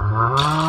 Ah.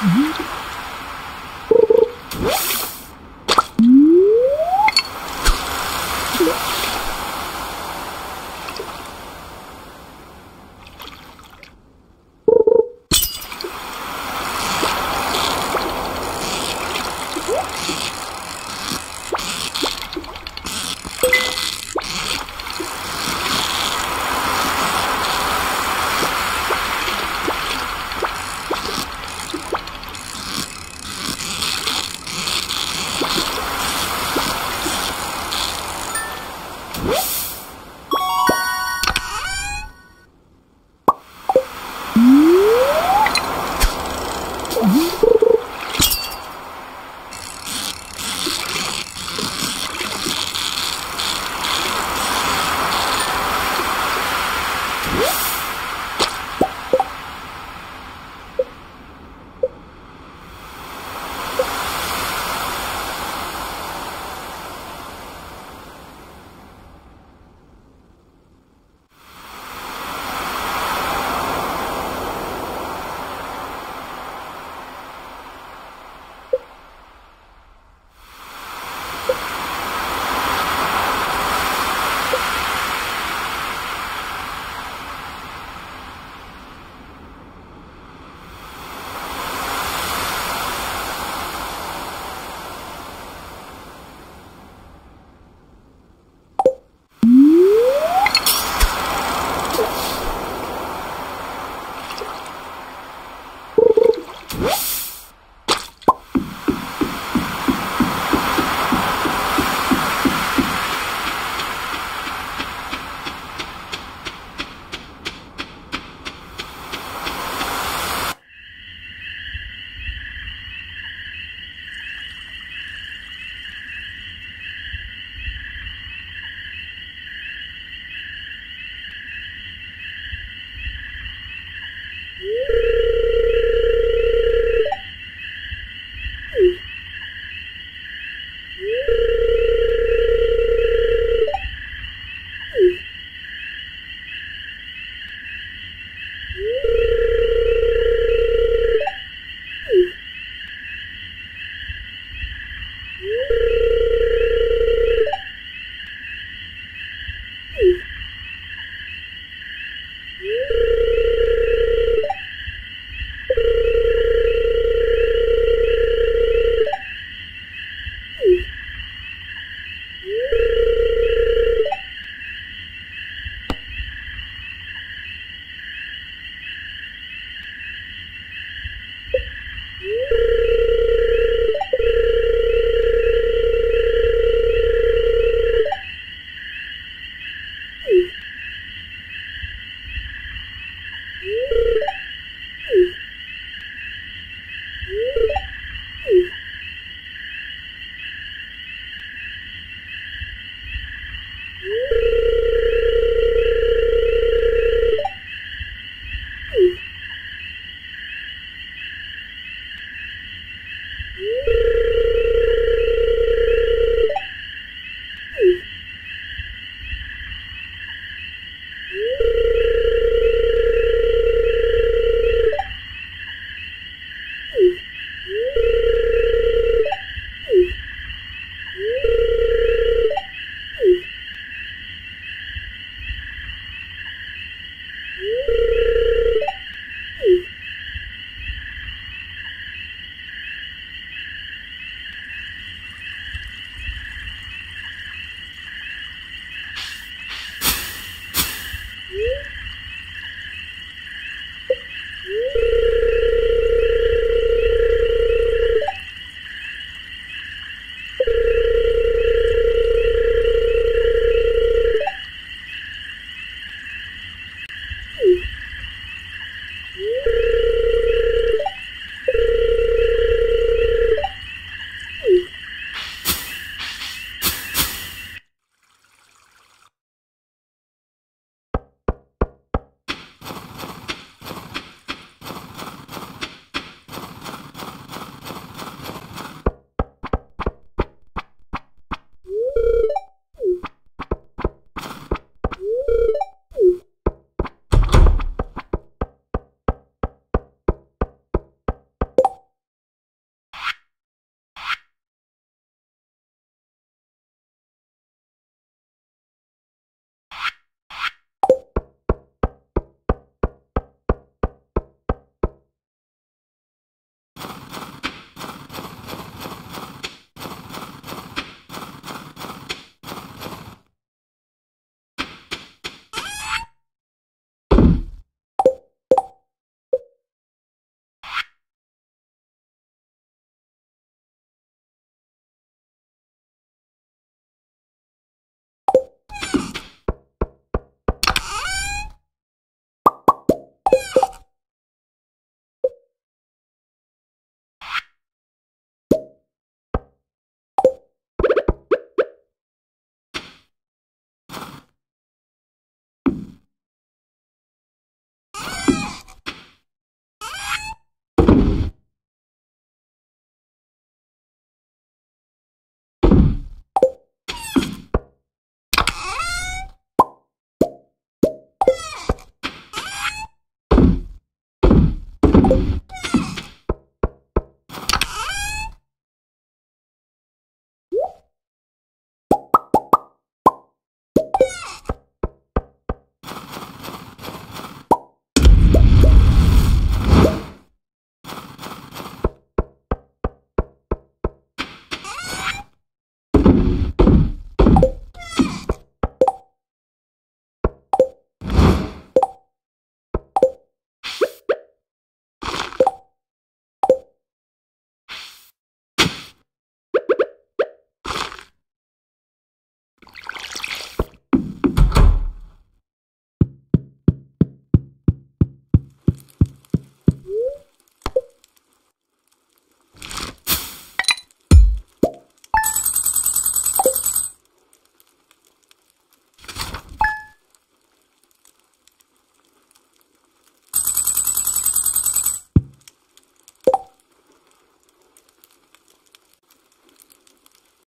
Woo!